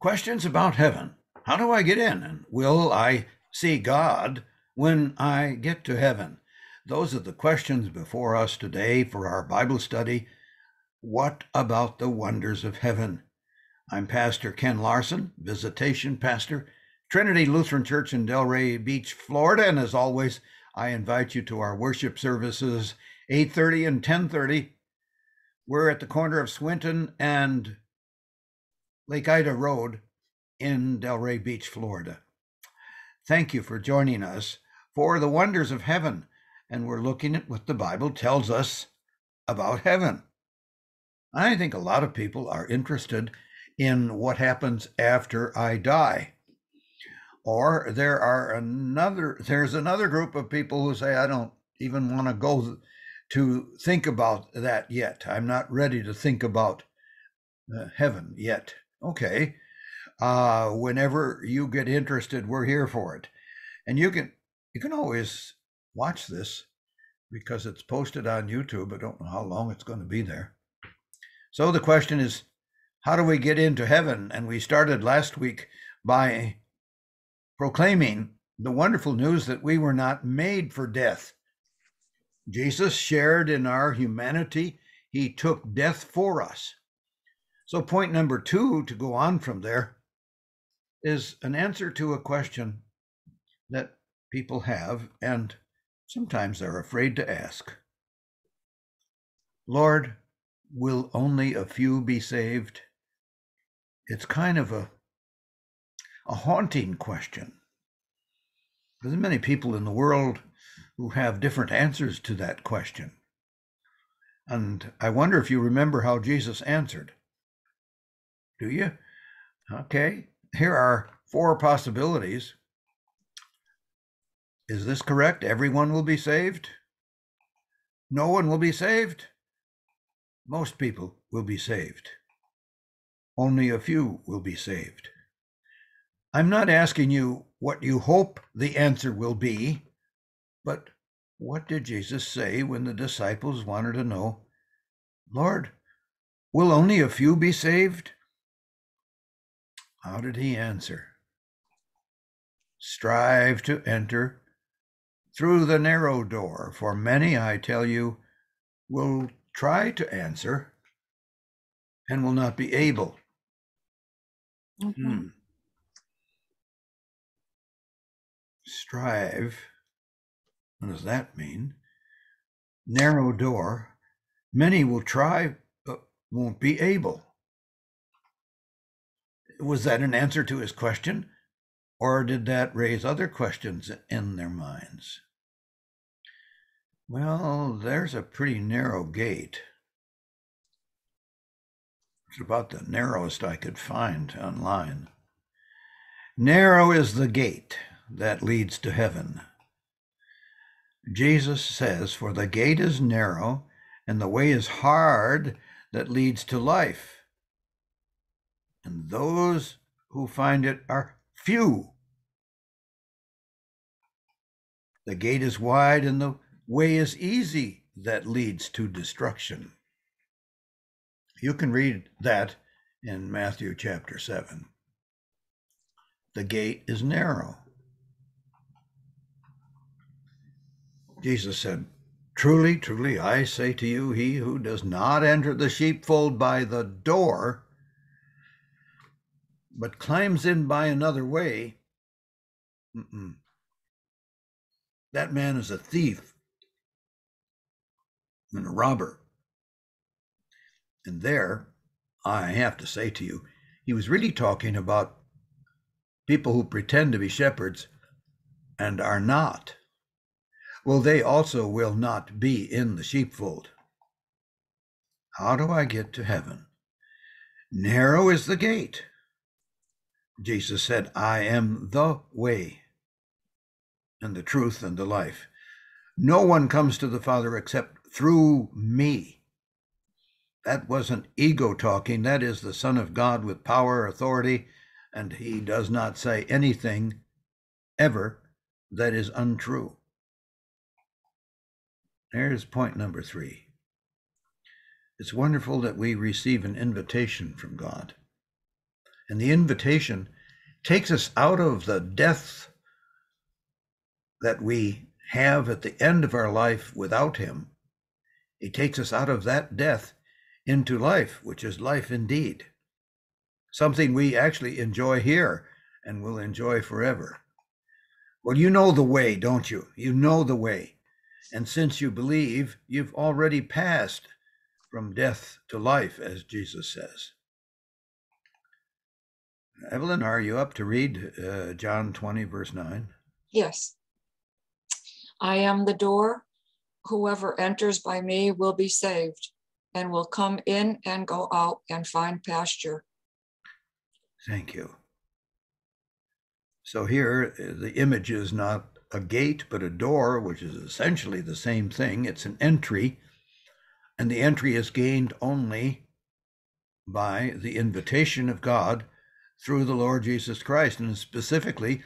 Questions about heaven. How do I get in? And will I see God when I get to heaven? Those are the questions before us today for our Bible study. What about the wonders of heaven? I'm Pastor Ken Larson, visitation pastor, Trinity Lutheran Church in Delray Beach, Florida, and as always, I invite you to our worship services 8:30 and 10:30. We're at the corner of Swinton and Lake Ida Road in Delray Beach, Florida. Thank you for joining us for the wonders of heaven. And we're looking at what the Bible tells us about heaven. I think a lot of people are interested in what happens after I die. Or there are another there's another group of people who say I don't even want to go to think about that yet. I'm not ready to think about uh, heaven yet. Okay. Uh, whenever you get interested, we're here for it. And you can you can always watch this because it's posted on YouTube. I don't know how long it's going to be there. So the question is, how do we get into heaven? And we started last week by proclaiming the wonderful news that we were not made for death. Jesus shared in our humanity. He took death for us. So, point number two to go on from there is an answer to a question that people have and sometimes they're afraid to ask Lord, will only a few be saved? It's kind of a, a haunting question. There's many people in the world who have different answers to that question. And I wonder if you remember how Jesus answered. Do you? Okay. Here are four possibilities. Is this correct? Everyone will be saved? No one will be saved? Most people will be saved. Only a few will be saved. I'm not asking you what you hope the answer will be, but what did Jesus say when the disciples wanted to know, Lord, will only a few be saved? How did he answer? Strive to enter through the narrow door, for many, I tell you, will try to answer and will not be able. Mm-hmm. Hmm. Strive, what does that mean? Narrow door, many will try but won't be able was that an answer to his question? Or did that raise other questions in their minds? Well, there's a pretty narrow gate. It's about the narrowest I could find online. Narrow is the gate that leads to heaven. Jesus says, For the gate is narrow, and the way is hard that leads to life and those who find it are few. The gate is wide and the way is easy that leads to destruction. You can read that in Matthew chapter 7. The gate is narrow. Jesus said, Truly, truly, I say to you, he who does not enter the sheepfold by the door, but climbs in by another way, mm-mm. that man is a thief and a robber. And there, I have to say to you, he was really talking about people who pretend to be shepherds and are not. Well, they also will not be in the sheepfold. How do I get to heaven? Narrow is the gate, Jesus said, I am the way and the truth and the life. No one comes to the Father except through me. That wasn't ego talking. That is the Son of God with power, authority, and he does not say anything ever that is untrue. There's point number three. It's wonderful that we receive an invitation from God. And the invitation takes us out of the death that we have at the end of our life without Him. He takes us out of that death into life, which is life indeed. Something we actually enjoy here and will enjoy forever. Well, you know the way, don't you? You know the way. And since you believe, you've already passed from death to life, as Jesus says. Evelyn, are you up to read uh, John 20, verse 9? Yes. I am the door. Whoever enters by me will be saved and will come in and go out and find pasture. Thank you. So here, uh, the image is not a gate, but a door, which is essentially the same thing. It's an entry, and the entry is gained only by the invitation of God through the Lord Jesus Christ, and specifically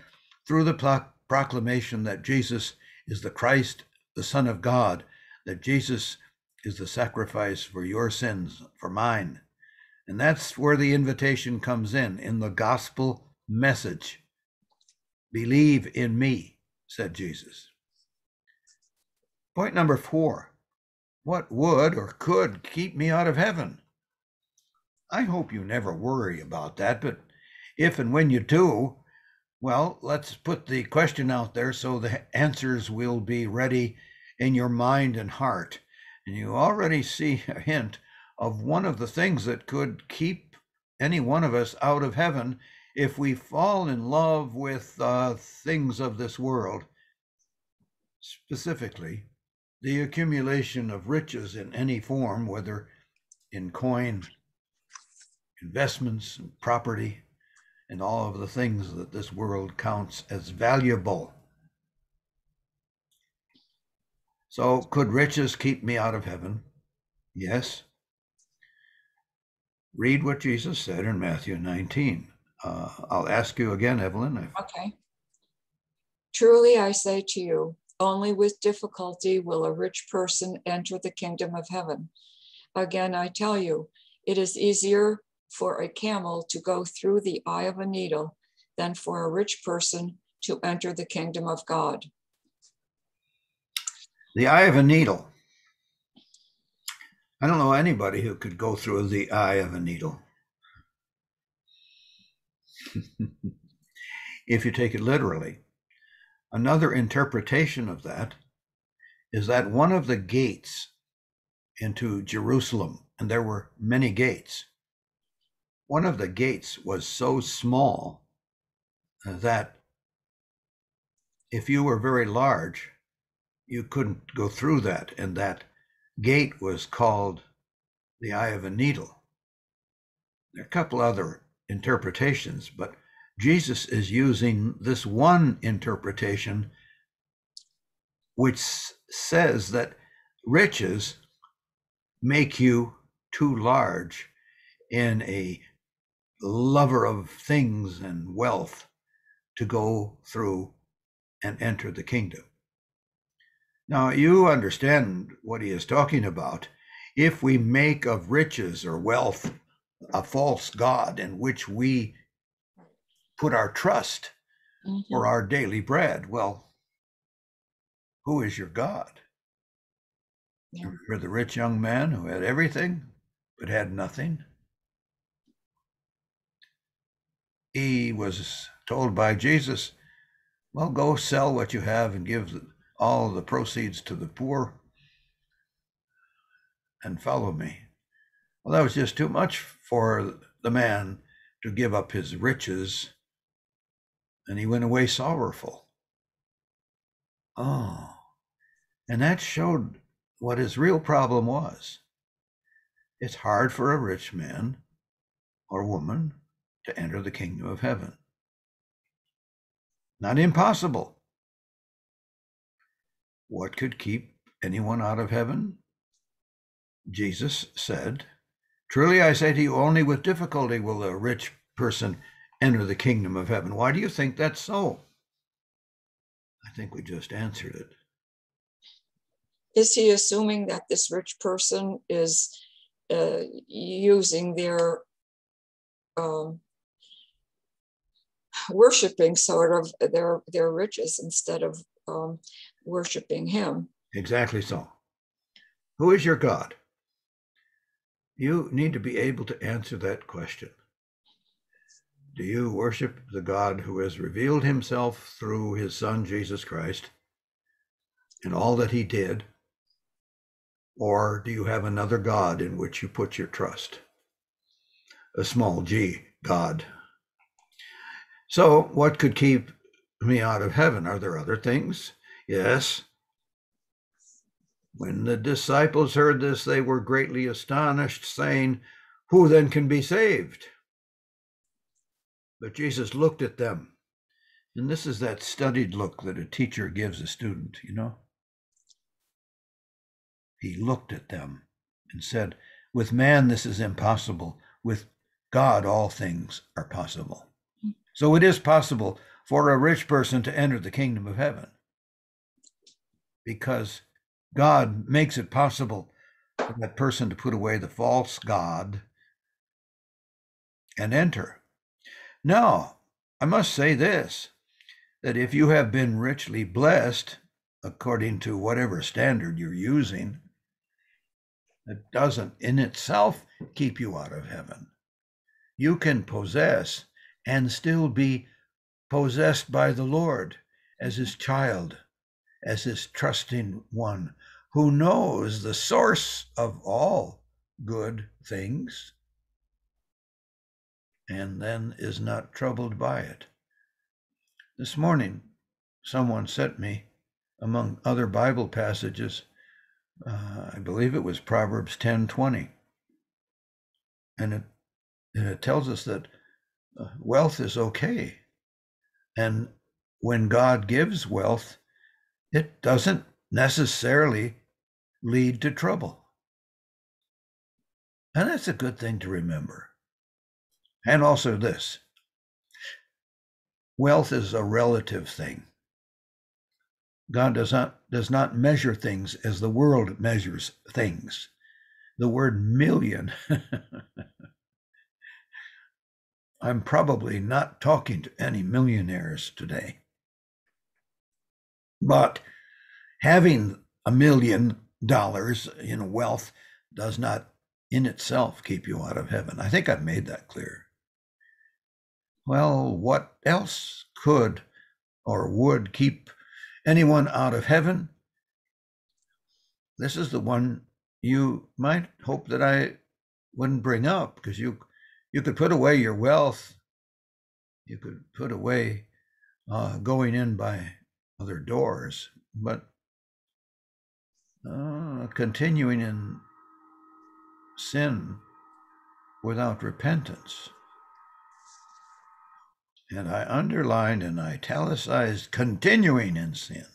through the proclamation that Jesus is the Christ, the Son of God, that Jesus is the sacrifice for your sins, for mine. And that's where the invitation comes in, in the gospel message. Believe in me, said Jesus. Point number four what would or could keep me out of heaven? I hope you never worry about that, but if and when you do, well, let's put the question out there so the answers will be ready in your mind and heart. And you already see a hint of one of the things that could keep any one of us out of heaven if we fall in love with uh, things of this world, specifically the accumulation of riches in any form, whether in coin, investments, and property, and all of the things that this world counts as valuable. So, could riches keep me out of heaven? Yes. Read what Jesus said in Matthew 19. Uh, I'll ask you again, Evelyn. Okay. Truly I say to you, only with difficulty will a rich person enter the kingdom of heaven. Again, I tell you, it is easier for a camel to go through the eye of a needle than for a rich person to enter the kingdom of God. The eye of a needle. I don't know anybody who could go through the eye of a needle. if you take it literally. Another interpretation of that is that one of the gates into Jerusalem, and there were many gates, one of the gates was so small that if you were very large, you couldn't go through that. And that gate was called the eye of a needle. There are a couple other interpretations, but Jesus is using this one interpretation, which says that riches make you too large in a lover of things and wealth to go through and enter the kingdom. Now, you understand what he is talking about. If we make of riches or wealth a false God in which we put our trust mm-hmm. for our daily bread, well, who is your God? Yeah. You're the rich young man who had everything but had nothing. He was told by Jesus, Well, go sell what you have and give all the proceeds to the poor and follow me. Well, that was just too much for the man to give up his riches, and he went away sorrowful. Oh, and that showed what his real problem was. It's hard for a rich man or woman to enter the kingdom of heaven. Not impossible. What could keep anyone out of heaven? Jesus said, Truly I say to you, only with difficulty will a rich person enter the kingdom of heaven. Why do you think that's so? I think we just answered it. Is he assuming that this rich person is uh, using their um, worshiping sort of their their riches instead of um, worshiping Him. Exactly so. Who is your God? You need to be able to answer that question. Do you worship the God who has revealed himself through his Son, Jesus Christ, and all that he did? Or do you have another God in which you put your trust? A small g, God. So, what could keep me out of heaven? Are there other things? Yes. When the disciples heard this, they were greatly astonished, saying, Who then can be saved? But Jesus looked at them. And this is that studied look that a teacher gives a student, you know? He looked at them and said, With man, this is impossible. With God, all things are possible. So it is possible for a rich person to enter the kingdom of heaven because God makes it possible for that person to put away the false God and enter. Now, I must say this that if you have been richly blessed, according to whatever standard you're using, it doesn't in itself keep you out of heaven. You can possess and still be possessed by the Lord as his child, as his trusting one who knows the source of all good things and then is not troubled by it. This morning, someone sent me, among other Bible passages, uh, I believe it was Proverbs 10:20, and it, and it tells us that Uh, wealth is okay, and when God gives wealth, it doesn't necessarily lead to trouble. And that's a good thing to remember. And also this wealth is a relative thing. God does not, does not measure things as the world measures things. The word million, I'm probably not talking to any millionaires today. But having a million dollars in wealth does not in itself keep you out of heaven. I think I've made that clear. Well, what else could or would keep anyone out of heaven? This is the one you might hope that I wouldn't bring up because you you could put away your wealth, you could put away uh, going in by other doors, but uh, continuing in sin without repentance and I underlined and italicized continuing in sin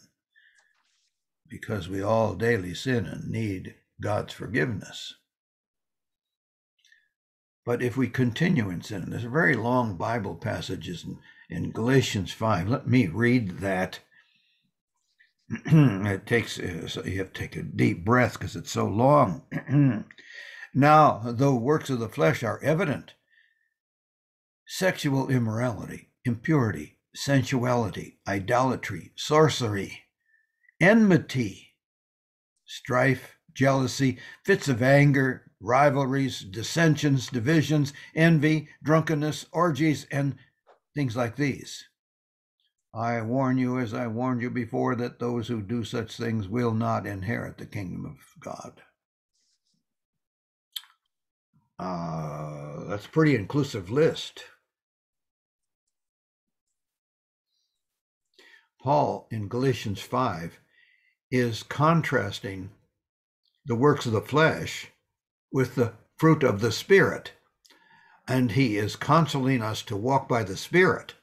because we all daily sin and need God's forgiveness. But if we continue in sin, there's a very long Bible passages in, in Galatians 5. Let me read that. it takes, uh, so you have to take a deep breath because it's so long. now, though works of the flesh are evident, sexual immorality, impurity, sensuality, idolatry, sorcery, enmity, strife, jealousy, fits of anger, rivalries, dissensions, divisions, envy, drunkenness, orgies, and things like these. I warn you, as I warned you before, that those who do such things will not inherit the kingdom of God. Uh, that's a pretty inclusive list. Paul in Galatians 5 is contrasting the works of the flesh with the fruit of the Spirit. And he is counseling us to walk by the Spirit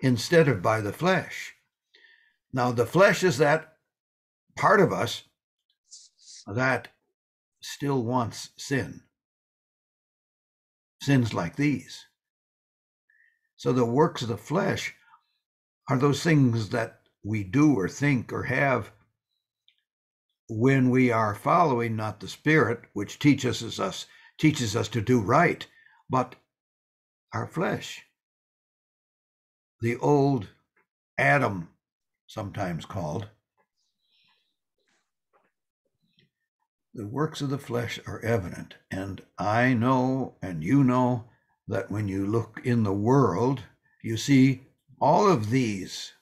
instead of by the flesh. Now, the flesh is that part of us that still wants sin, sins like these. So, the works of the flesh are those things that we do or think or have when we are following not the spirit which teaches us teaches us to do right but our flesh the old Adam, sometimes called. The works of the flesh are evident, and I know, and you know, that when you look in the world, you see all of these,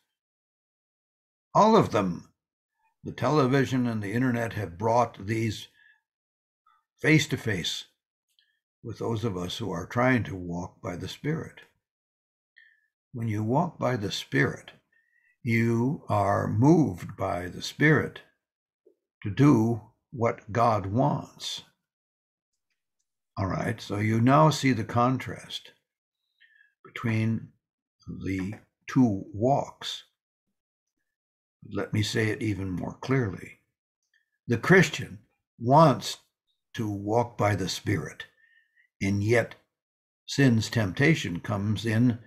all of them. The television and the internet have brought these face to face with those of us who are trying to walk by the Spirit. When you walk by the Spirit, you are moved by the Spirit to do what God wants. All right, so you now see the contrast between the two walks. Let me say it even more clearly. The Christian wants to walk by the Spirit, and yet sin's temptation comes in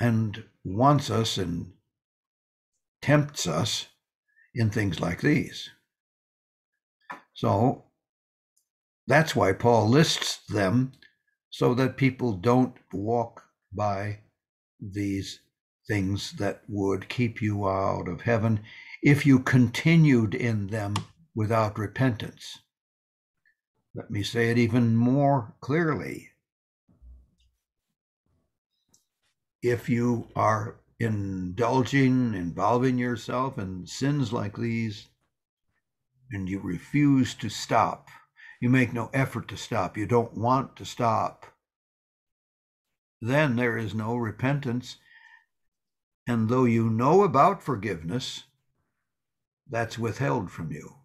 and wants us and tempts us in things like these. So that's why Paul lists them so that people don't walk by these things that would keep you out of heaven if you continued in them without repentance. Let me say it even more clearly. If you are indulging, involving yourself in sins like these, and you refuse to stop, you make no effort to stop, you don't want to stop, then there is no repentance. And though you know about forgiveness, that's withheld from you.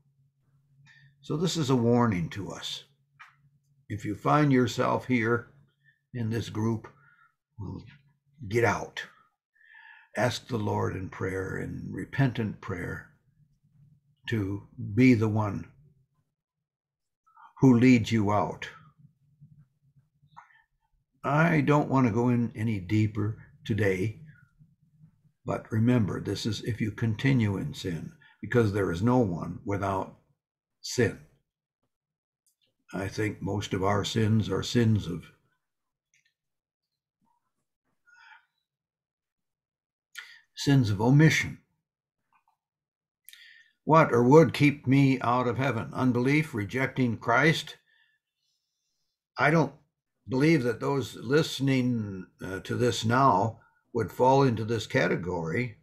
So, this is a warning to us. If you find yourself here in this group, get out. Ask the Lord in prayer, in repentant prayer, to be the one who leads you out. I don't want to go in any deeper today, but remember, this is if you continue in sin, because there is no one without sin. I think most of our sins are sins of sins of omission. What or would keep me out of heaven? Unbelief, rejecting Christ. I don't believe that those listening uh, to this now would fall into this category,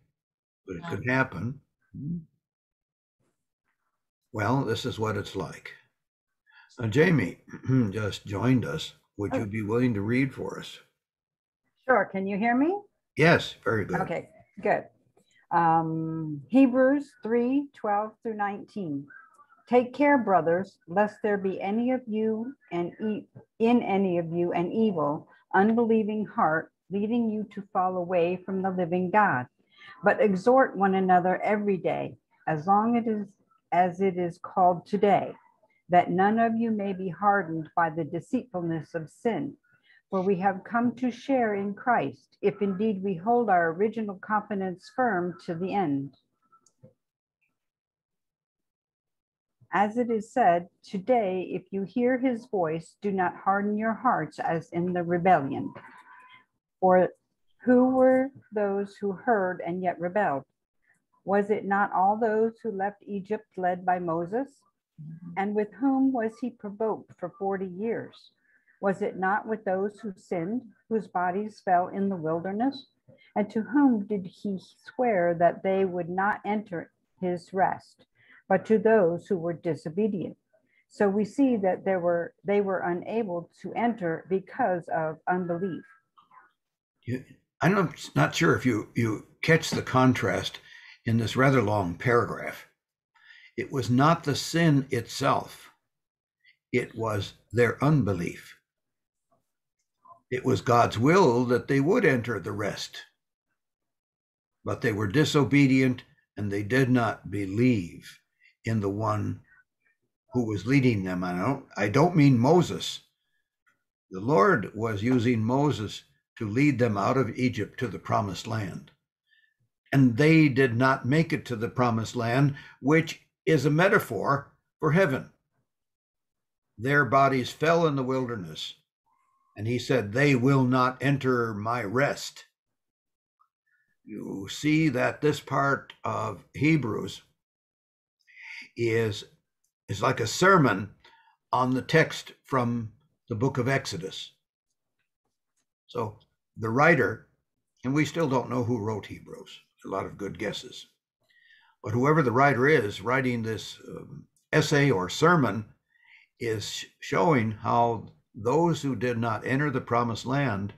but it could happen. Well, this is what it's like. Uh, Jamie just joined us. Would you be willing to read for us? Sure. Can you hear me? Yes, very good. Okay, good. Um, Hebrews 3 12 through 19. Take care, brothers, lest there be any of you and e- in any of you an evil, unbelieving heart, leading you to fall away from the living God. But exhort one another every day, as long as it is as it is called today, that none of you may be hardened by the deceitfulness of sin. For we have come to share in Christ, if indeed we hold our original confidence firm to the end. As it is said, today, if you hear his voice, do not harden your hearts as in the rebellion. For who were those who heard and yet rebelled? Was it not all those who left Egypt led by Moses? Mm-hmm. And with whom was he provoked for 40 years? Was it not with those who sinned, whose bodies fell in the wilderness? And to whom did he swear that they would not enter his rest, but to those who were disobedient? So we see that there were they were unable to enter because of unbelief. You, I'm not sure if you, you catch the contrast in this rather long paragraph. It was not the sin itself, it was their unbelief. It was God's will that they would enter the rest. But they were disobedient and they did not believe in the one who was leading them. I don't, I don't mean Moses. The Lord was using Moses to lead them out of Egypt to the promised land. And they did not make it to the promised land, which is a metaphor for heaven. Their bodies fell in the wilderness and he said, They will not enter my rest. you see that this part of Hebrews is is like a sermon on the text from the book of Exodus. So the writer, and we still don't know who wrote Hebrews, a lot of good guesses. But whoever the writer is writing this um, essay or sermon is showing how those who did not enter the promised land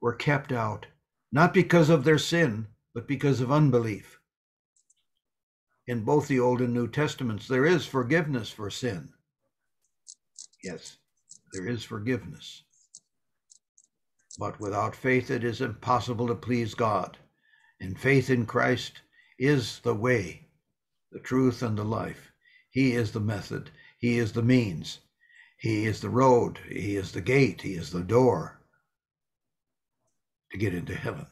were kept out, not because of their sin, but because of unbelief. In both the Old and New Testaments, there is forgiveness for sin. Yes, there is forgiveness. But without faith, it is impossible to please God. And faith in Christ is the way, the truth, and the life. He is the method, He is the means, He is the road, He is the gate, He is the door to get into heaven.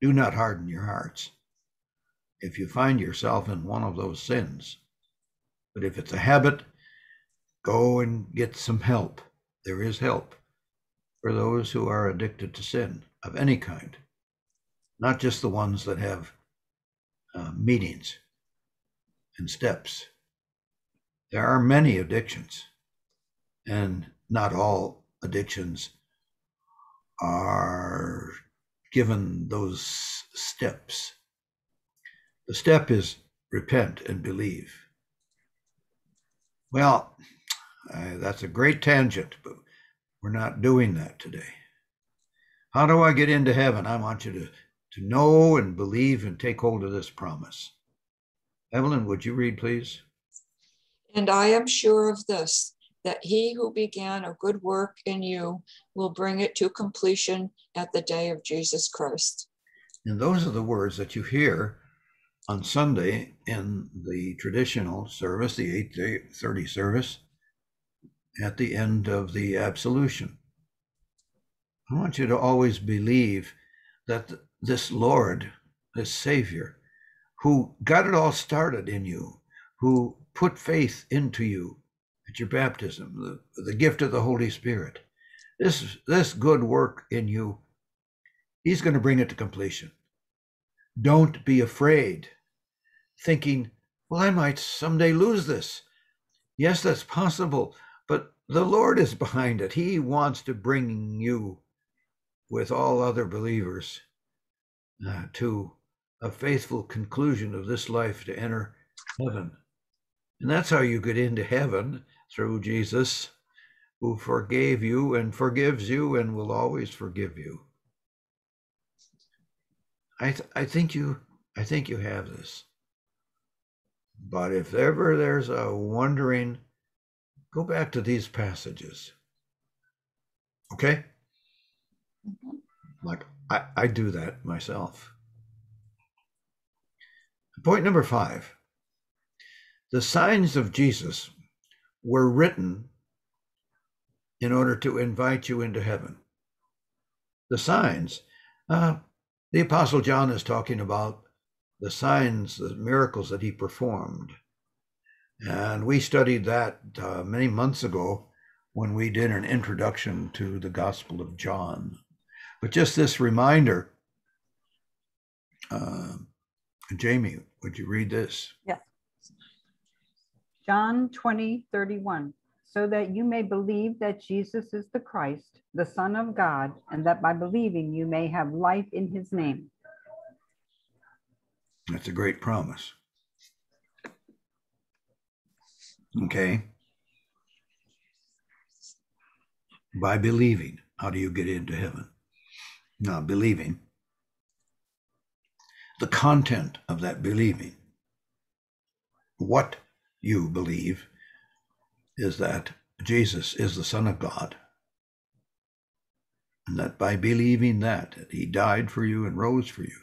Do not harden your hearts if you find yourself in one of those sins. But if it's a habit, go and get some help. There is help for those who are addicted to sin of any kind, not just the ones that have uh, meetings and steps. There are many addictions, and not all addictions are given those steps. The step is repent and believe. Well, that's a great tangent, but we're not doing that today. How do I get into heaven? I want you to, to know and believe and take hold of this promise. Evelyn, would you read, please? And I am sure of this that he who began a good work in you will bring it to completion at the day of Jesus Christ. And those are the words that you hear on Sunday in the traditional service, the 8:30 service, at the end of the absolution. I want you to always believe that this Lord, this Savior, who got it all started in you, who put faith into you, at your baptism, the, the gift of the Holy Spirit. This, this good work in you, He's going to bring it to completion. Don't be afraid, thinking, well, I might someday lose this. Yes, that's possible, but the Lord is behind it. He wants to bring you, with all other believers, uh, to a faithful conclusion of this life to enter heaven. And that's how you get into heaven through Jesus, who forgave you and forgives you and will always forgive you. I, th- I think you I think you have this. But if ever there's a wondering, go back to these passages. Okay? Like I, I do that myself. Point number five. The signs of Jesus were written in order to invite you into heaven. The signs, uh, the Apostle John is talking about the signs, the miracles that he performed. And we studied that uh, many months ago when we did an introduction to the Gospel of John. But just this reminder, uh, Jamie, would you read this? Yes. John 20, 31. So that you may believe that Jesus is the Christ, the Son of God, and that by believing you may have life in his name. That's a great promise. Okay. By believing, how do you get into heaven? Now, believing, the content of that believing, what you believe is that Jesus is the Son of God. And that by believing that, that he died for you and rose for you.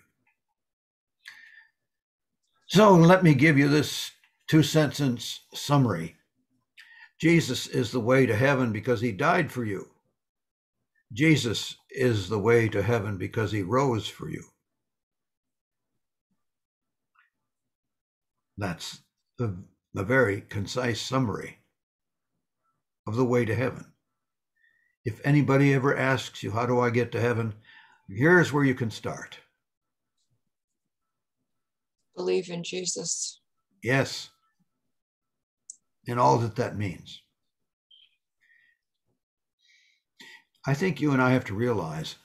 So let me give you this two sentence summary. Jesus is the way to heaven because he died for you. Jesus is the way to heaven because he rose for you. That's the a very concise summary of the way to heaven. If anybody ever asks you, How do I get to heaven? Here's where you can start. believe in Jesus. Yes. And all that that means. I think you and I have to realize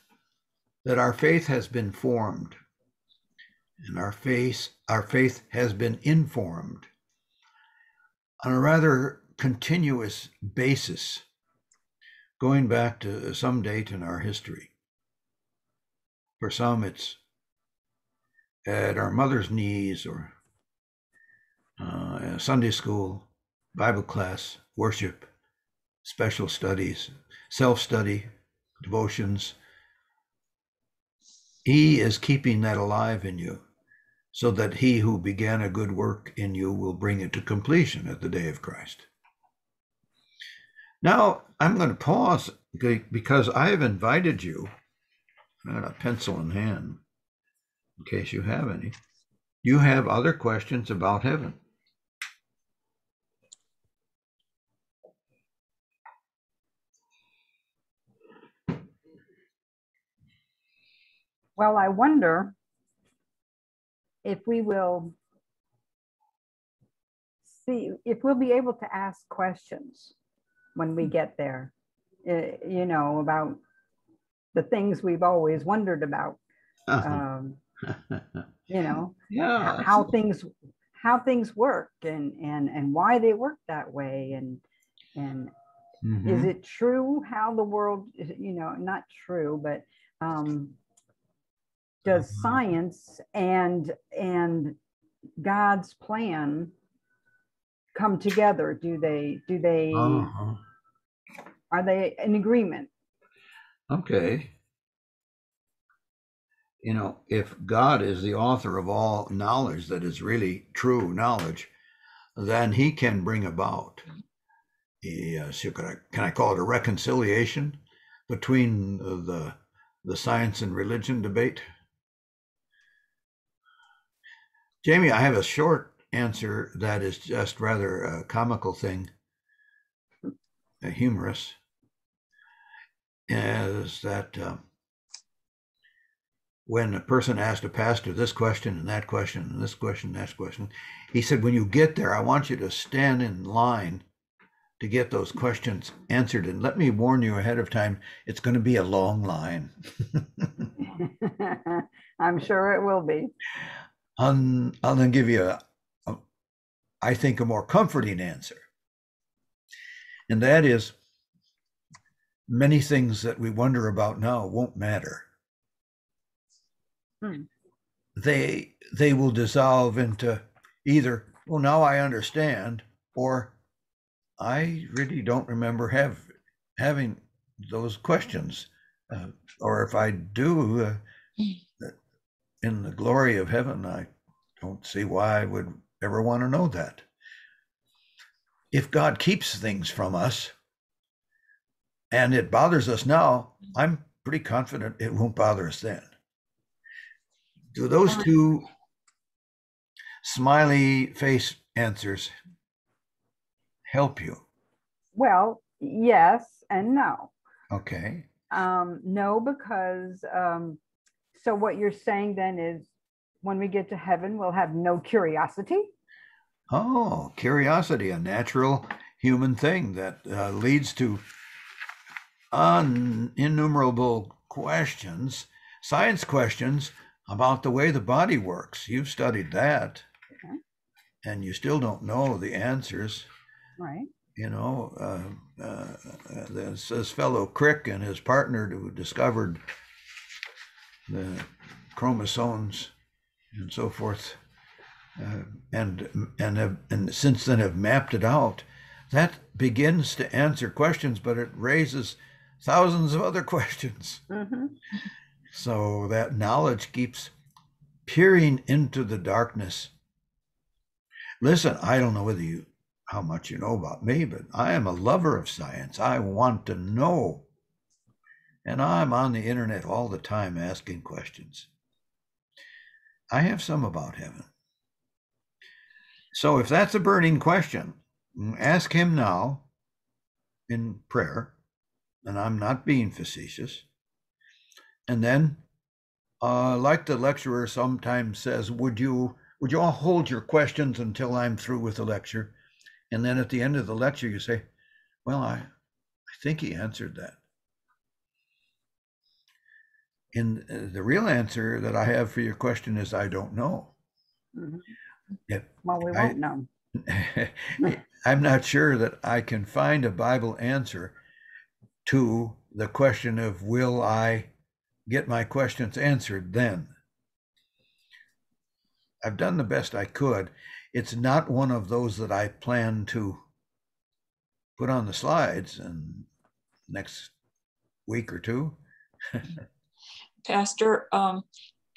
that our faith has been formed and our faith our faith has been informed on a rather continuous basis going back to some date in our history. For some it's at our mother's knees or uh, sunday school bible class worship special studies self-study devotions he is keeping that alive in you so that he who began a good work in you will bring it to completion at the day of Christ. Now, I'm going to pause because I have invited you, I got a pencil in hand in case you have any. You have other questions about heaven. Well, I wonder if we will see, if we'll be able to ask questions when we get there, uh, you know, about the things we've always wondered about. Uh-huh. Um, you know, yeah, how things how things work and and and why they work that way and and mm-hmm. is it true how the world you know not true but um does mm-hmm. science and and god's plan come together do they do they uh-huh. are they in agreement okay you know if god is the author of all knowledge that is really true knowledge then he can bring about a, uh, can I call it a reconciliation between the the science and religion debate Jamie, I have a short answer that is just rather a comical thing, a humorous, is that uh, when a person asked a pastor this question and that question and this question and that question, he said, when you get there, I want you to stand in line to get those questions answered. And let me warn you ahead of time, it's going to be a long line. I'm sure it will be. I'll, I'll then give you a, a, I think, a more comforting answer. And that is many things that we wonder about now won't matter. Hmm. They they will dissolve into either, well, now I understand, or I really don't remember have having those questions. Uh, or if I do, uh, hmm in the glory of heaven, I don't see why I would ever want to know that. If God keeps things from us and it bothers us now, I'm pretty confident it won't bother us then. Do those two smiley face answers help you? Well, yes and no. Okay. Um, no, because um, so what you're saying then is when we get to heaven, we'll have no curiosity? Oh, curiosity, a natural human thing that uh, leads to un- innumerable questions, science questions about the way the body works. You've studied that, okay. and you still don't know the answers. Right. You know, uh, uh, this, this fellow Crick and his partner who discovered the chromosomes and so forth, uh, and and have, and since then have mapped it out. That begins to answer questions, but it raises thousands of other questions. Mm-hmm. So that knowledge keeps peering into the darkness. Listen, I don't know whether you how much you know about me, but I am a lover of science. I want to know and I'm on the internet all the time asking questions. I have some about heaven. So if that's a burning question, ask him now in prayer, and I'm not being facetious. And then, uh, like the lecturer sometimes says, would you would you all hold your questions until I'm through with the lecture? And then at the end of the lecture, you say, Well, I, I think he answered that. And uh, the real answer that I have for your question is I don't know. Mhm. It, Well, we I- won't know. I'm not sure that I can find a Bible answer to the question of will I get my questions answered then? I've done the best I could. It's not one of those that I plan to put on the slides in next week or two. Pastor, um,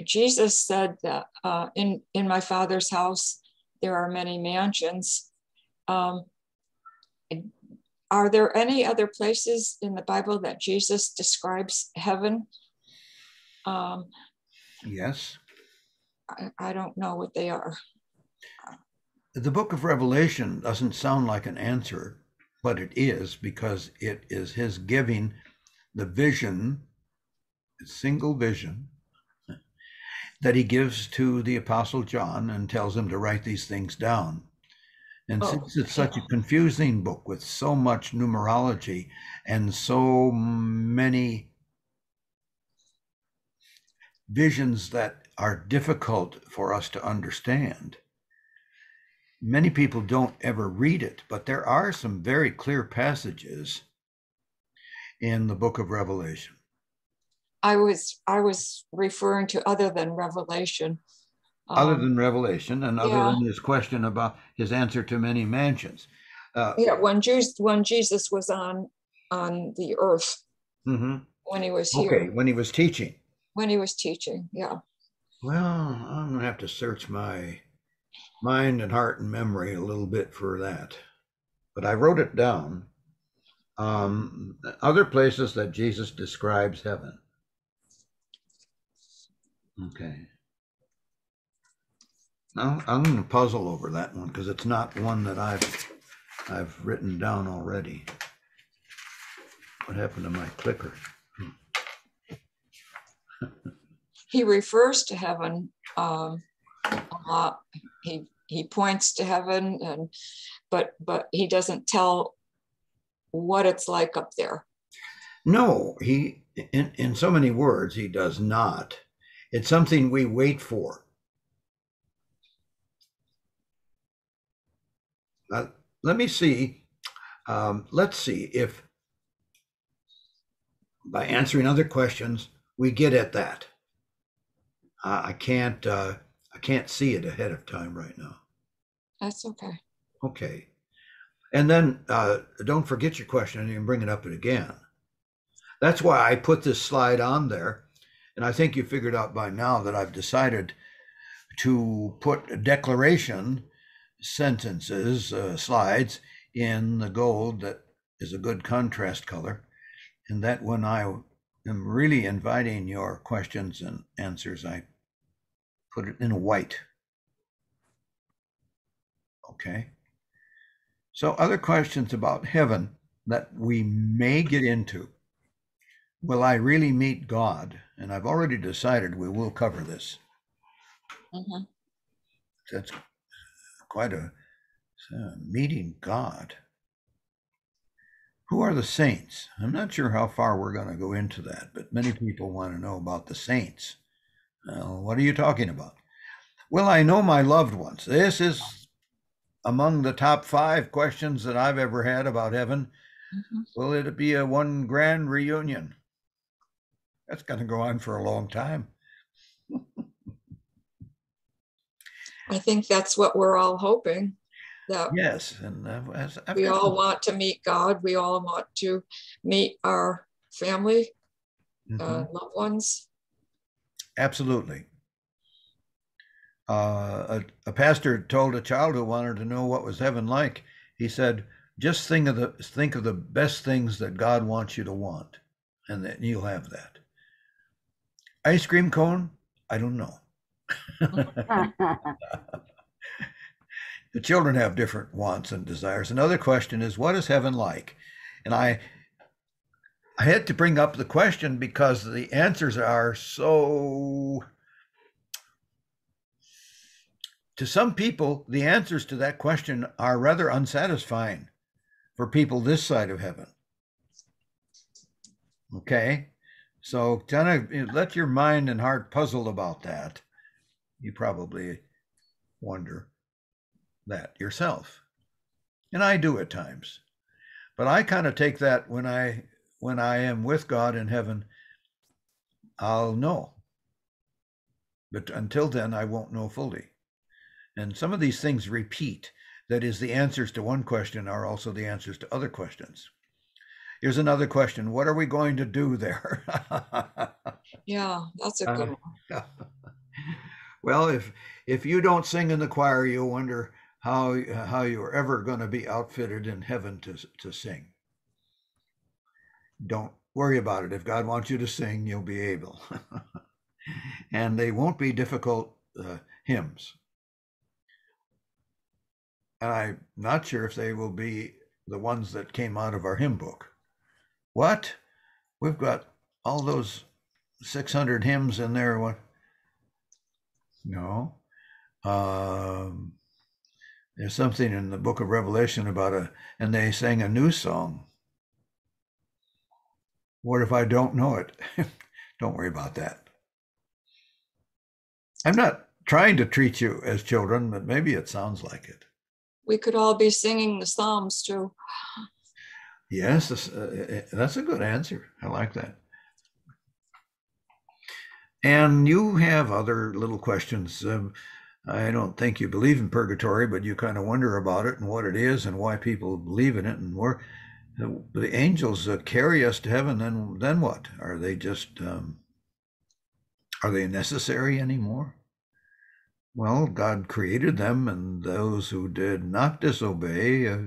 Jesus said that uh, in in my Father's house there are many mansions. Um, are there any other places in the Bible that Jesus describes heaven? Um, Yes. I, I don't know what they are. The book of Revelation doesn't sound like an answer, but it is because it is his giving the vision, single vision, that he gives to the Apostle John and tells him to write these things down. And Oh, since it's such a confusing book with so much numerology and so many visions that are difficult for us to understand, many people don't ever read it, but there are some very clear passages in the book of Revelation. I was I was referring to other than Revelation. other Um, than Revelation and other yeah. than his question about his answer to many mansions. Uh, yeah, when Jesus when Jesus was on on the earth mhm. when he was here, Okay, when he was teaching. when he was teaching. Yeah. Well, I'm gonna have to search my mind and heart and memory a little bit for that, but I wrote it down. Um, other places that Jesus describes heaven. Okay. Now I'm gonna puzzle over that one because it's not one that I've I've written down already. What happened to my clicker? he refers to heaven um, a lot. He he points to heaven, and but but he doesn't tell what it's like up there. No, he in, in so many words he does not. It's something we wait for. Uh, let me see. Um, let's see if by answering other questions we get at that. I I can't. Uh, I can't see it ahead of time right now. That's okay. Okay. And then uh, don't forget your question and you can bring it up again. That's why I put this slide on there. And I think you figured out by now that I've decided to put declaration sentences, uh, slides in the gold that is a good contrast color. And that when I am really inviting your questions and answers, I put it in white. Okay. So, other questions about heaven that we may get into. Will I really meet God? And I've already decided we will cover this. Mhm. That's quite a uh, meeting God. Who are the saints? I'm not sure how far we're going to go into that, but many people want to know about the saints. Well, what are you talking about? Will I know my loved ones? This is among the top five questions that I've ever had about heaven. Mhm. Will it be a one grand reunion? That's going to go on for a long time. I think that's what we're all hoping. That Yes, and uh, as we all want to meet God. We all want to meet our family, Mhm. uh, loved ones. Absolutely. Uh, a, a pastor told a child who wanted to know what was heaven like. He said, "Just think of the think of the best things that God wants you to want, and then you'll have that." Ice cream cone? I don't know. the children have different wants and desires. Another question is, what is heaven like? And I I had to bring up the question because the answers are so to some people, the answers to that question are rather unsatisfying for people this side of heaven. Okay, so kind of let your mind and heart puzzle about that. You probably wonder that yourself, and I do at times. But I kind of take that when I when I am with God in heaven, I'll know. But until then, I won't know fully. And some of these things repeat. That is, the answers to one question are also the answers to other questions. Here's another question What are we going to do there? yeah, that's a good uh, one. well, if if you don't sing in the choir, you'll wonder how how you're ever going to be outfitted in heaven to to sing. Don't worry about it. If God wants you to sing, you'll be able. and they won't be difficult uh, hymns. And I'm not sure if they will be the ones that came out of our hymn book. What? We've got all those 600 hymns in there. What? No. Um, there's something in the book of Revelation about a, and they sang a new song. What if I don't know it? don't worry about that. I'm not trying to treat you as children, but maybe it sounds like it we could all be singing the Psalms too. Yes, that's, uh, uh, that's a good answer. I like that. And you have other little questions. Um, I don't think you believe in purgatory, but you kind of wonder about it and what it is and why people believe in it and where the angels uh, carry us to heaven. Then, then what? Are they just um, are they necessary anymore? Well, God created them, and those who did not disobey, uh,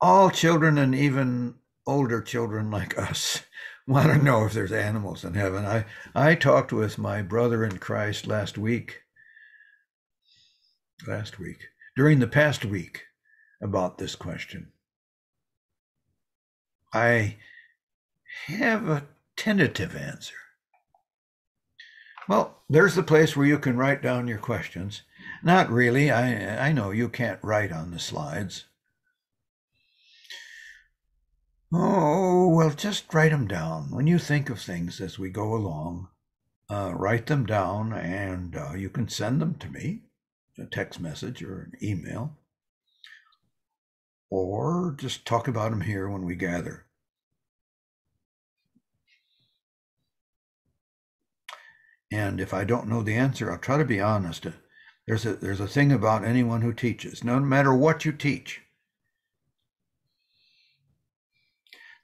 all children and even older children like us want to know if there's animals in heaven. I, I talked with my brother in Christ last week, last week, during the past week, about this question. I have a tentative answer. Well, there's the place where you can write down your questions. Not really. I, I know you can't write on the slides. Oh, well, just write them down. When you think of things as we go along, uh, write them down and uh, you can send them to me, a text message or an email, or just talk about them here when we gather. And if I don't know the answer, I'll try to be honest. There's a there's a thing about anyone who teaches, no matter what you teach.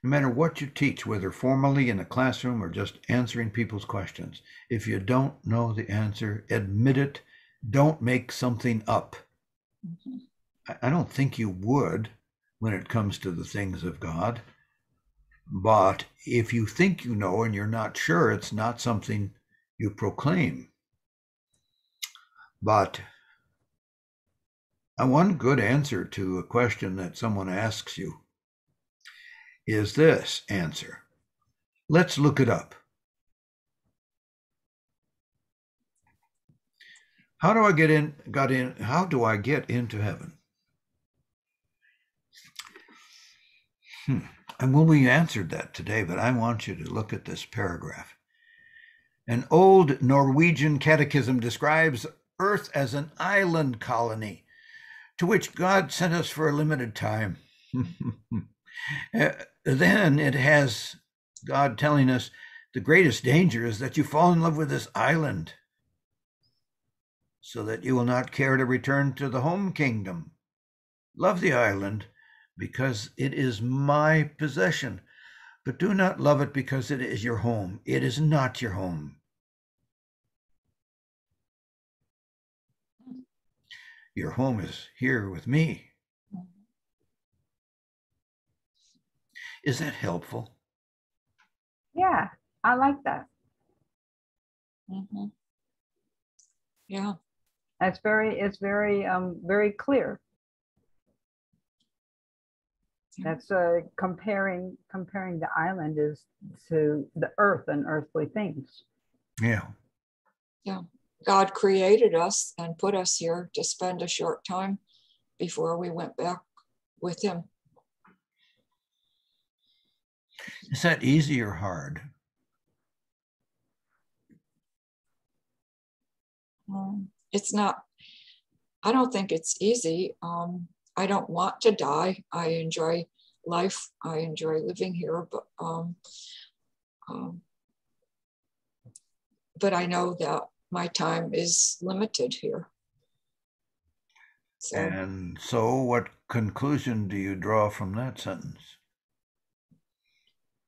No matter what you teach, whether formally in a classroom or just answering people's questions, if you don't know the answer, admit it. Don't make something up. Mm-hmm. I don't think you would when it comes to the things of God. But if you think you know and you're not sure, it's not something you proclaim. But one good answer to a question that someone asks you is this answer. Let's look it up. How do I get in got in how do I get into heaven? Hmm. And well, we answered that today, but I want you to look at this paragraph. An old Norwegian catechism describes Earth as an island colony to which God sent us for a limited time. Then it has God telling us the greatest danger is that you fall in love with this island so that you will not care to return to the home kingdom. Love the island because it is my possession. But do not love it because it is your home. It is not your home. Your home is here with me. Is that helpful? Yeah, I like that. Mm-hmm. Yeah. That's very, it's very, um, very clear. That's uh, comparing comparing the island is to the earth and earthly things. Yeah. Yeah. God created us and put us here to spend a short time before we went back with Him. Is that easy or hard? Um, it's not, I don't think it's easy. Um, I don't want to die. I enjoy life. I enjoy living here, but um, um, but I know that my time is limited here. So, And so, what conclusion do you draw from that sentence?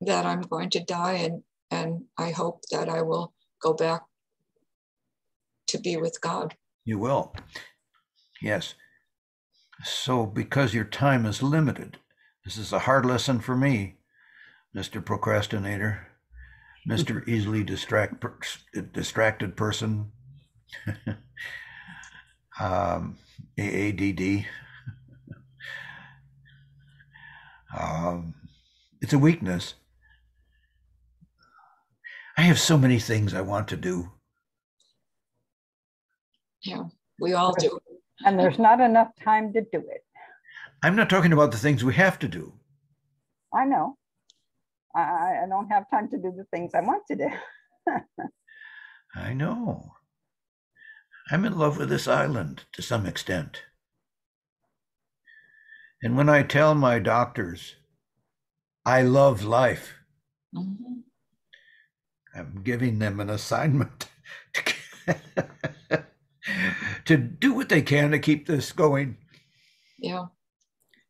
That I'm going to die and and I hope that I will go back to be with God. You will. Yes. So, because your time is limited, this is a hard lesson for me, Mr. Procrastinator, Mr. Easily distract, distracted person, um, AADD. um, it's a weakness. I have so many things I want to do. Yeah, we all do. And there's not enough time to do it. I'm not talking about the things we have to do. I know. I, I I don't have time to do the things I want to do. I know. I'm in love with this island to some extent. And when I tell my doctors I love life, Mhm. I'm giving them an assignment to, to do what they can to keep this going, Yeah,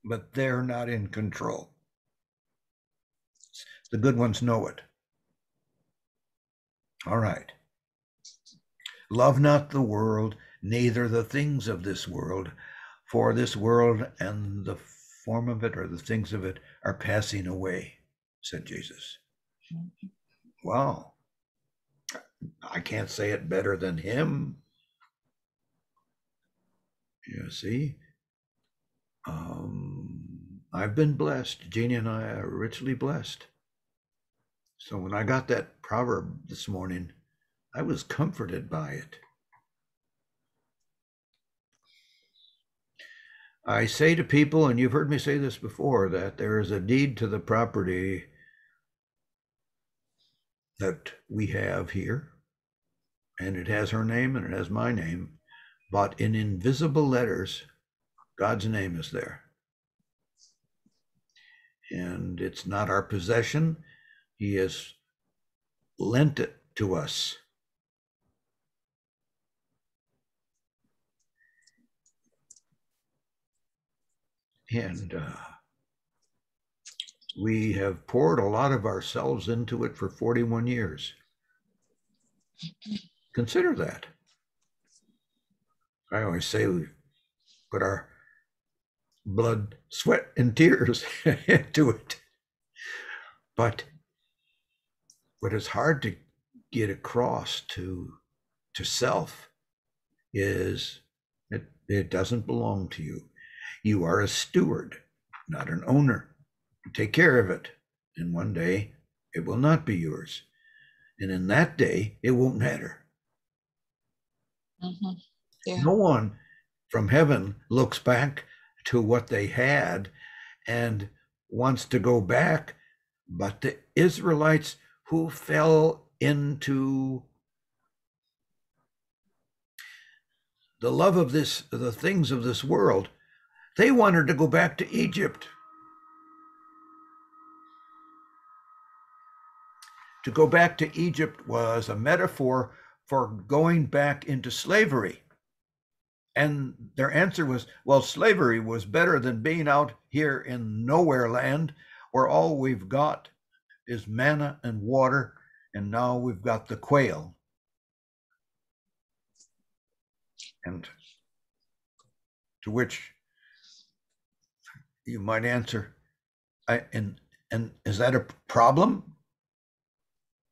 but they're not in control. The good ones know it. All right. Love not the world, neither the things of this world, for this world and the form of it or the things of it are passing away, said Jesus. Wow. I can't say it better than him. You see? Um, I've been blessed. Jeannie and I are richly blessed. So when I got that proverb this morning, I was comforted by it. I say to people, and you've heard me say this before, that there is a deed to the property that we have here, and it has her name and it has my name, but in invisible letters, God's name is there. And it's not our possession. He has lent it to us. And uh, we have poured a lot of ourselves into it for 41 years. Consider that. I always say we put our blood, sweat, and tears into it. But what is hard to get across to to self is it, it doesn't belong to you. You are a steward, not an owner. Take care of it, and one day it will not be yours. And in that day, it won't matter. Mhm. Yeah. No one from heaven looks back to what they had and wants to go back, but the Israelites who fell into the love of this, the things of this world, they wanted to go back to Egypt. To go back to Egypt was a metaphor for going back into slavery. And their answer was, well, slavery was better than being out here in nowhere land where all we've got is manna and water, and now we've got the quail. And to which you might answer, I, and and is that a problem?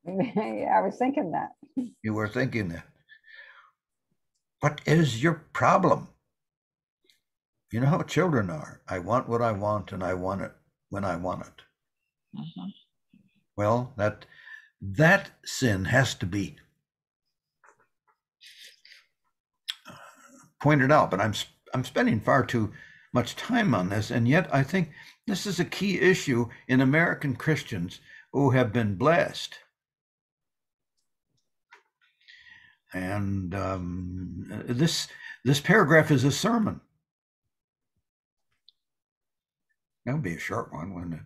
I was thinking that. You were thinking that. What is your problem? You know how children are. I want what I want and I want it when I want it. Mhm. Well, that that sin has to be pointed out, but I'm I'm spending far too much time on this, and yet I think this is a key issue in American Christians who have been blessed. And um, this this paragraph is a sermon. That would be a short one, wouldn't it?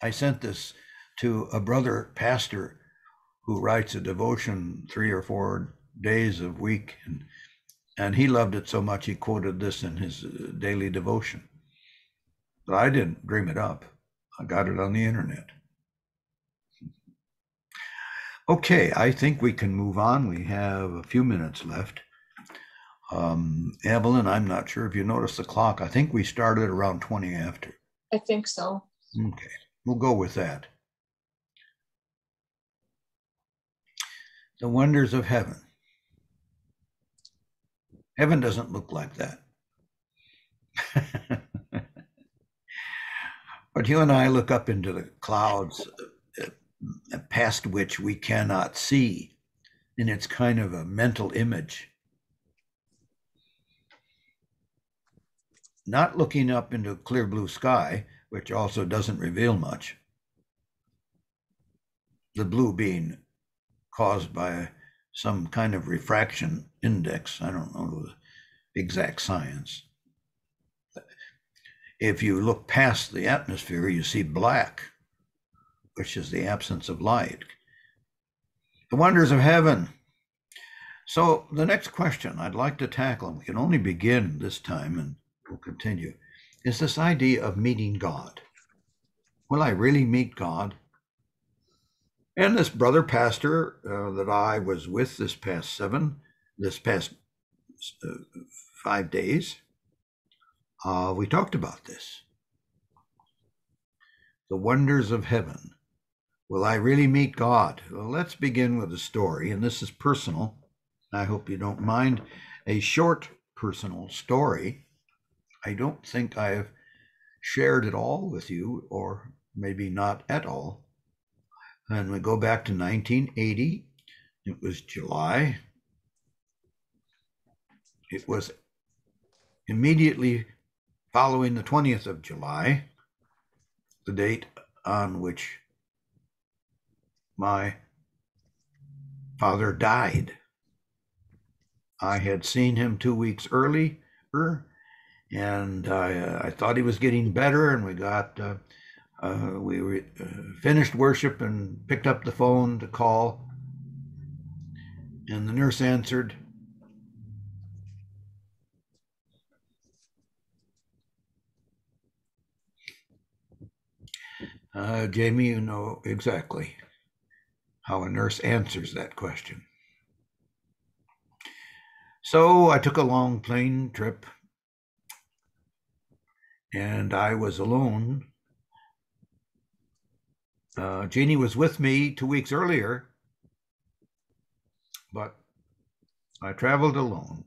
I sent this to a brother pastor who writes a devotion three or four days a week, and and he loved it so much he quoted this in his uh, daily devotion. But I didn't dream it up. I got it on the internet. Okay, I think we can move on. We have a few minutes left. Um, Evelyn, I'm not sure if you noticed the clock. I think we started around 20 after. I think so. Okay, we'll go with that. The wonders of heaven. Heaven doesn't look like that. but you and I look up into the clouds past which we cannot see, and it's kind of a mental image. not looking up into clear blue sky, which also doesn't reveal much. The blue being caused by some kind of refraction index. I don't know the exact science. If you look past the atmosphere, you see black, which is the absence of light. The wonders of heaven. So, the next question I'd like to tackle, and we can only begin this time and we'll continue, is this idea of meeting God. Will I really meet God? And this brother pastor uh, that I was with this past seven, this past uh, five days, uh, we talked about this. The wonders of heaven. Will I really meet God? Well, let's begin with a story, and this is personal. I hope you don't mind. A short personal story I don't think I've shared it all with you, or maybe not at all. And we go back to 1980. It was July. It was immediately following the 20th of July, the date on which my father died. I had seen him two weeks earlier and I, I thought he was getting better. And we got uh, uh, we re- uh, finished worship and picked up the phone to call, and the nurse answered. Uh, Jamie, you know exactly how a nurse answers that question. So I took a long plane trip and I was alone. Uh, Jeannie was with me two weeks earlier, but I traveled alone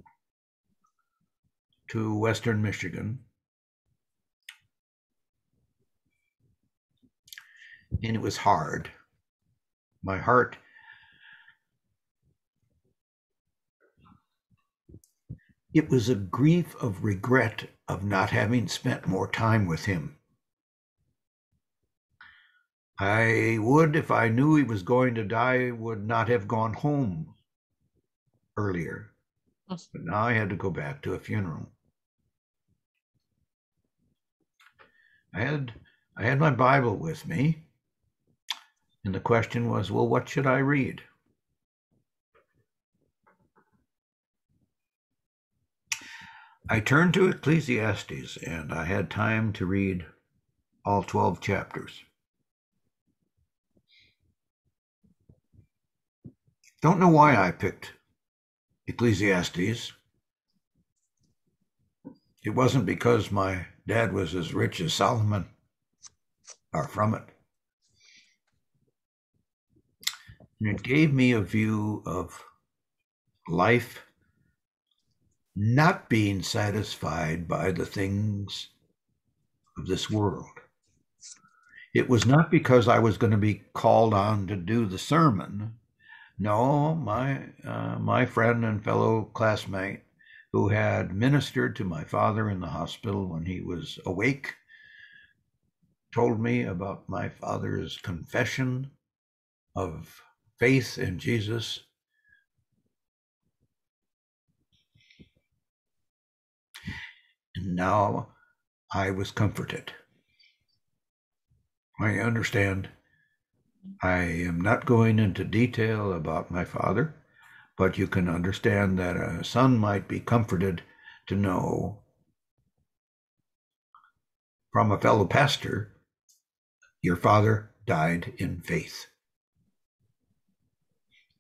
to Western Michigan. And it was hard. My heart It was a grief of regret of not having spent more time with him. I would, if I knew he was going to die, would not have gone home earlier. Mm. But now I had to go back to a funeral. I had I had my Bible with me, and the question was, well, what should I read? I turned to Ecclesiastes and I had time to read all 12 chapters. Don't know why I picked Ecclesiastes. It wasn't because my dad was as rich as Solomon, or from it. And it gave me a view of life not being satisfied by the things of this world. It was not because I was going to be called on to do the sermon No, my uh, my friend and fellow classmate who had ministered to my father in the hospital when he was awake told me about my father's confession of faith in Jesus. And now I was comforted. I understand. I am not going into detail about my father, but you can understand that a son might be comforted to know from a fellow pastor your father died in faith.